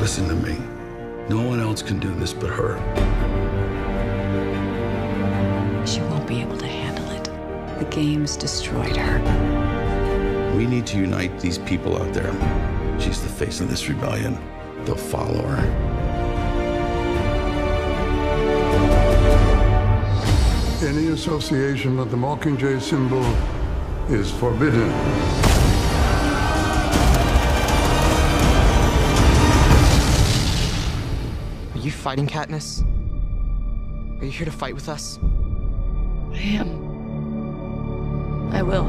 Listen to me. No one else can do this but her. She won't be able to handle it. The games destroyed her. We need to unite these people out there. She's the face of this rebellion. They'll follow her. Any association with the Mockingjay symbol is forbidden. Are you fighting, Katniss? Are you here to fight with us? I am. I will.